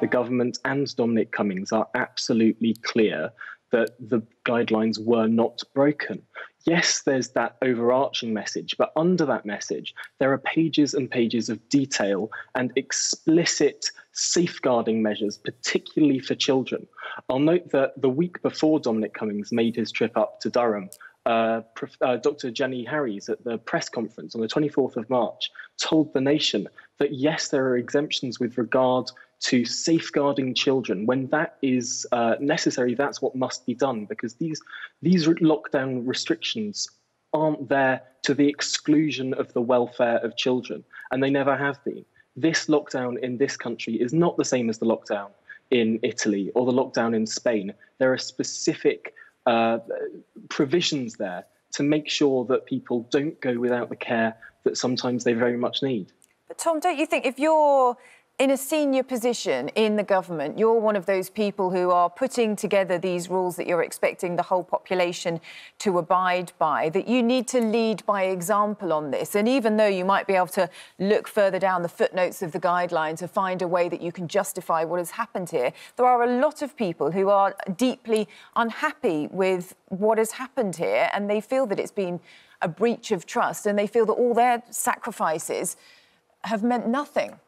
the government and Dominic Cummings are absolutely clear that the guidelines were not broken. Yes, there's that overarching message, but under that message, there are pages and pages of detail and explicit safeguarding measures, particularly for children. I'll note that the week before Dominic Cummings made his trip up to Durham, uh, uh, Dr. Jenny Harries at the press conference on the 24th of March told the nation that yes, there are exemptions with regard to safeguarding children. When that is uh, necessary, that's what must be done because these these lockdown restrictions aren't there to the exclusion of the welfare of children, and they never have been. This lockdown in this country is not the same as the lockdown in Italy or the lockdown in Spain. There are specific uh, provisions there to make sure that people don't go without the care that sometimes they very much need. But Tom, don't you think if you're in a senior position in the government, you're one of those people who are putting together these rules that you're expecting the whole population to abide by, that you need to lead by example on this. And even though you might be able to look further down the footnotes of the guideline to find a way that you can justify what has happened here, there are a lot of people who are deeply unhappy with what has happened here and they feel that it's been a breach of trust and they feel that all their sacrifices have meant nothing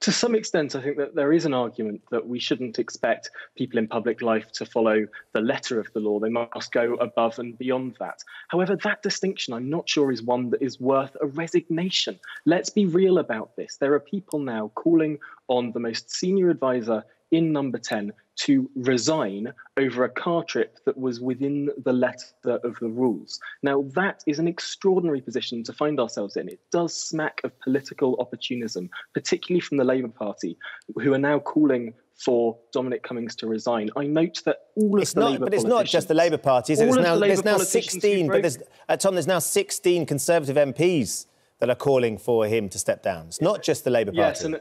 to some extent, I think that there is an argument that we shouldn't expect people in public life to follow the letter of the law. They must go above and beyond that. However, that distinction, I'm not sure, is one that is worth a resignation. Let's be real about this. There are people now calling on the most senior advisor in number 10 to resign over a car trip that was within the letter of the rules. Now, that is an extraordinary position to find ourselves in. It does smack of political opportunism, particularly from the Labour Party, who are now calling for Dominic Cummings to resign. I note that all it's of the not, Labour but it's not just the Labour Party. Is it? There's now, the there's now 16, but there's, uh, Tom, there's now 16 Conservative MPs that are calling for him to step down. It's not just the Labour Party. Yes, uh,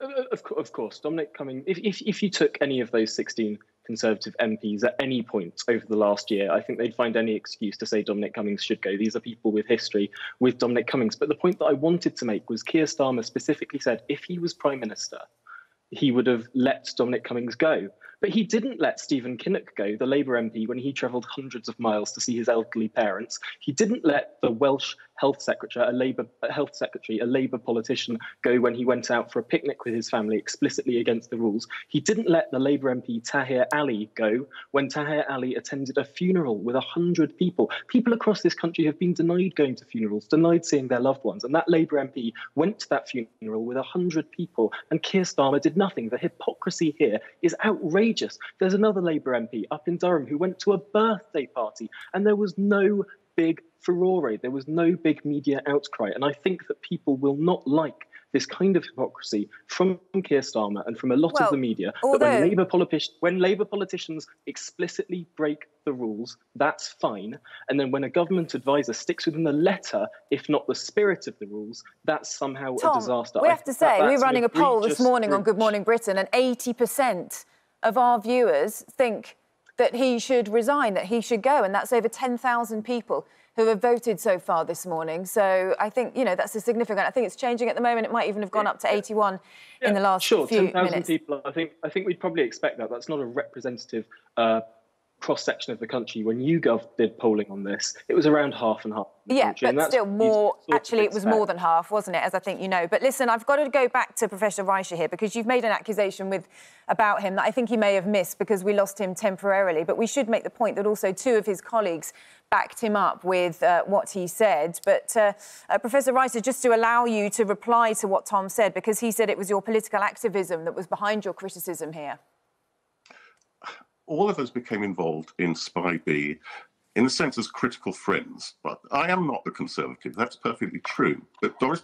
of, of course, Dominic Cummings. If, if, if you took any of those 16 Conservative MPs at any point over the last year, I think they'd find any excuse to say Dominic Cummings should go. These are people with history with Dominic Cummings. But the point that I wanted to make was Keir Starmer specifically said if he was Prime Minister, he would have let Dominic Cummings go. But he didn't let Stephen Kinnock go, the Labour MP, when he travelled hundreds of miles to see his elderly parents. He didn't let the Welsh health secretary, a Labour health secretary, a Labour politician, go when he went out for a picnic with his family explicitly against the rules. He didn't let the Labour MP Tahir Ali go when Tahir Ali attended a funeral with a hundred people. People across this country have been denied going to funerals, denied seeing their loved ones, and that Labour MP went to that funeral with a hundred people, and Keir Starmer did nothing. The hypocrisy here is outrageous. There's another Labour MP up in Durham who went to a birthday party, and there was no big furore. There was no big media outcry. And I think that people will not like this kind of hypocrisy from Keir Starmer and from a lot well, of the media although... that when Labour, politi- when Labour politicians explicitly break the rules, that's fine. And then when a government advisor sticks within the letter, if not the spirit of the rules, that's somehow Tom, a disaster. We have to say, that, we're running a poll this morning breach. on Good Morning Britain, and 80% of our viewers think that he should resign, that he should go, and that's over 10,000 people who have voted so far this morning. So I think, you know, that's a significant. I think it's changing at the moment. It might even have gone up to 81 yeah, in the last sure, few 10,000 people. I think, I think we'd probably expect that. That's not a representative uh, cross section of the country, when YouGov did polling on this, it was around half and half. Yeah, but still more. Actually, it was more than half, wasn't it? As I think you know. But listen, I've got to go back to Professor Reicher here because you've made an accusation with about him that I think he may have missed because we lost him temporarily. But we should make the point that also two of his colleagues backed him up with uh, what he said. But uh, uh, Professor Reicher, just to allow you to reply to what Tom said, because he said it was your political activism that was behind your criticism here all of us became involved in SPI-B in a sense as critical friends. But I am not the Conservative. That's perfectly true. But Boris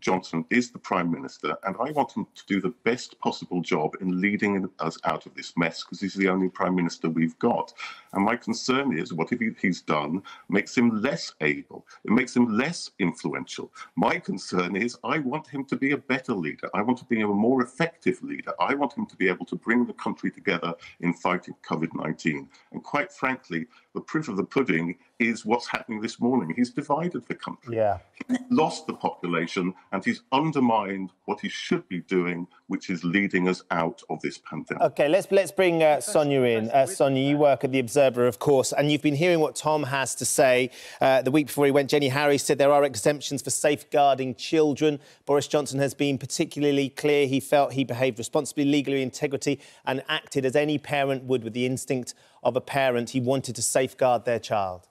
Johnson is the Prime Minister, and I want him to do the best possible job in leading us out of this mess because he's the only Prime Minister we've got. And my concern is what if he's done makes him less able, it makes him less influential. My concern is I want him to be a better leader. I want to be a more effective leader. I want him to be able to bring the country together in fighting COVID 19. And quite frankly, the proof of the pudding is what's happening this morning. He's divided the country. Yeah. He's lost the population and he's undermined what he should be doing, which is leading us out of this pandemic. OK, let's let's bring uh, Sonia in. Uh, Sonia, you work at The Observer, of course, and you've been hearing what Tom has to say. Uh, the week before he went, Jenny Harries said there are exemptions for safeguarding children. Boris Johnson has been particularly clear. He felt he behaved responsibly, legally, integrity, and acted as any parent would with the instinct of a parent. He wanted to safeguard their child.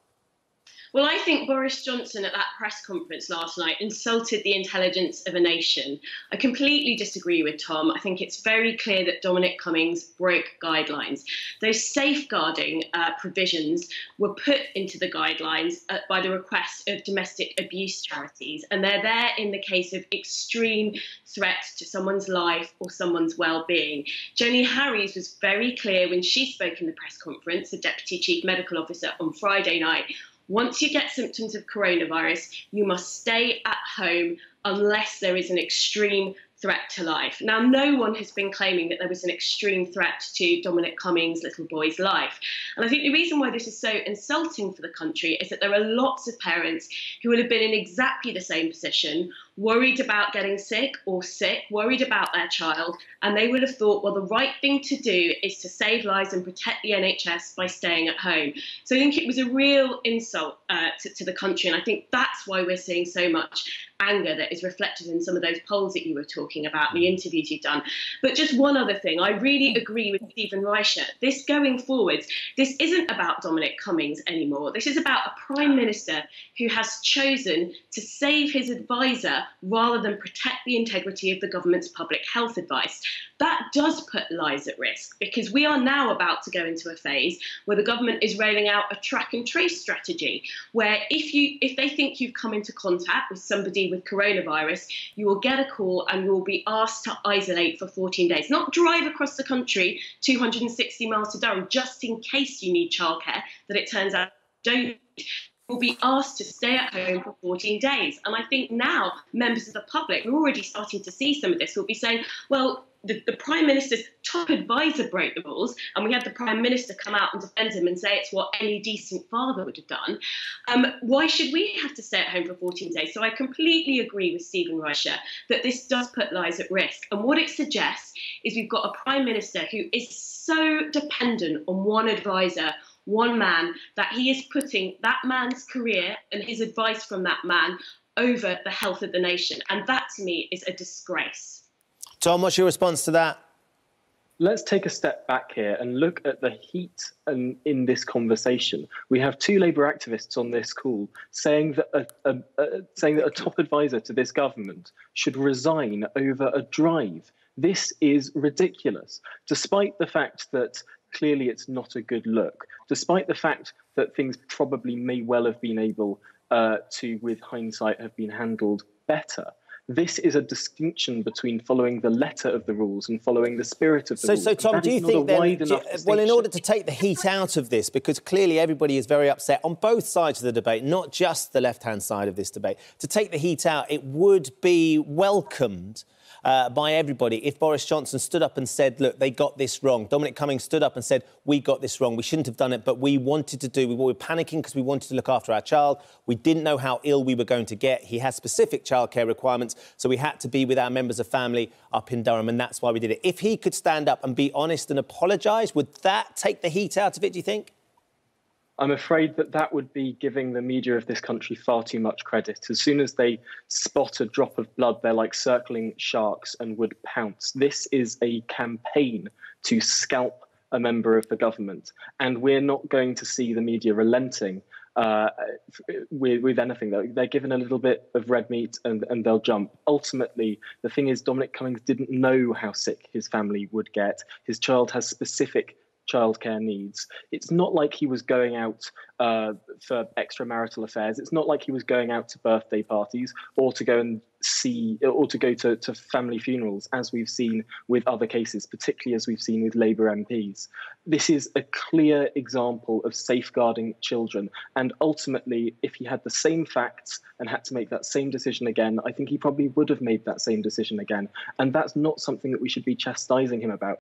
Well, I think Boris Johnson at that press conference last night insulted the intelligence of a nation. I completely disagree with Tom. I think it's very clear that Dominic Cummings broke guidelines. Those safeguarding uh, provisions were put into the guidelines uh, by the request of domestic abuse charities, and they're there in the case of extreme threats to someone's life or someone's well-being. Jenny Harries was very clear when she spoke in the press conference, the Deputy Chief Medical Officer on Friday night, once you get symptoms of coronavirus, you must stay at home unless there is an extreme threat to life. Now, no one has been claiming that there was an extreme threat to Dominic Cummings' little boy's life. And I think the reason why this is so insulting for the country is that there are lots of parents who would have been in exactly the same position worried about getting sick or sick, worried about their child, and they would have thought, well, the right thing to do is to save lives and protect the NHS by staying at home. So I think it was a real insult uh, to, to the country, and I think that's why we're seeing so much anger that is reflected in some of those polls that you were talking about, the interviews you've done. But just one other thing, I really agree with Stephen Reicher. This going forwards, this isn't about Dominic Cummings anymore. This is about a prime minister who has chosen to save his advisor rather than protect the integrity of the government's public health advice. That does put lives at risk because we are now about to go into a phase where the government is rolling out a track and trace strategy where if you if they think you've come into contact with somebody with coronavirus, you will get a call and you will be asked to isolate for 14 days. Not drive across the country 260 miles to Durham just in case you need childcare that it turns out don't will be asked to stay at home for 14 days. And I think now members of the public, we're already starting to see some of this, will be saying, well, the, the, Prime Minister's top advisor broke the rules, and we had the Prime Minister come out and defend him and say it's what any decent father would have done. Um, why should we have to stay at home for 14 days? So I completely agree with Stephen Reicher that this does put lives at risk. And what it suggests is we've got a Prime Minister who is so dependent on one advisor one man, that he is putting that man's career and his advice from that man over the health of the nation. And that to me is a disgrace. Tom, what's your response to that? Let's take a step back here and look at the heat and in this conversation. We have two Labour activists on this call saying that a, a, a, saying that a top advisor to this government should resign over a drive. This is ridiculous, despite the fact that clearly it's not a good look, despite the fact that things probably may well have been able uh, to, with hindsight, have been handled better. This is a distinction between following the letter of the rules and following the spirit of the so, rules. So, Tom, do you think then, you, well, in order to take the heat out of this, because clearly everybody is very upset on both sides of the debate, not just the left-hand side of this debate, to take the heat out, it would be welcomed uh, by everybody if Boris Johnson stood up and said, look, they got this wrong. Dominic Cummings stood up and said, we got this wrong. We shouldn't have done it, but we wanted to do. We were panicking because we wanted to look after our child. We didn't know how ill we were going to get. He has specific childcare requirements, so we had to be with our members of family up in Durham, and that's why we did it. If he could stand up and be honest and apologise, would that take the heat out of it, do you think? I'm afraid that that would be giving the media of this country far too much credit. As soon as they spot a drop of blood, they're like circling sharks and would pounce. This is a campaign to scalp a member of the government, and we're not going to see the media relenting uh, with, with anything. They're given a little bit of red meat and, and they'll jump. Ultimately, the thing is, Dominic Cummings didn't know how sick his family would get. His child has specific childcare needs. It's not like he was going out uh, for extramarital affairs. It's not like he was going out to birthday parties or to go and see or to go to, to family funerals, as we've seen with other cases, particularly as we've seen with Labour MPs. This is a clear example of safeguarding children. And ultimately, if he had the same facts and had to make that same decision again, I think he probably would have made that same decision again. And that's not something that we should be chastising him about.